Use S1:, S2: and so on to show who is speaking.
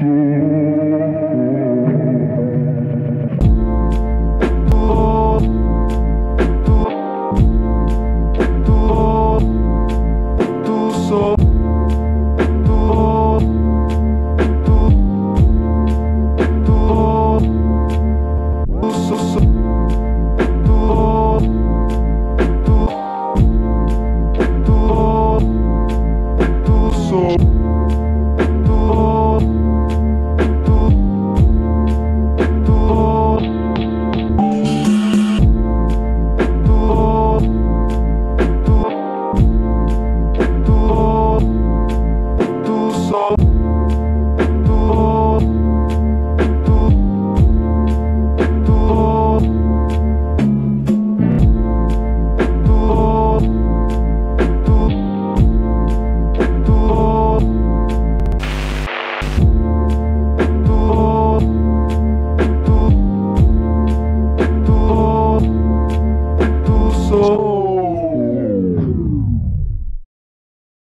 S1: You. sou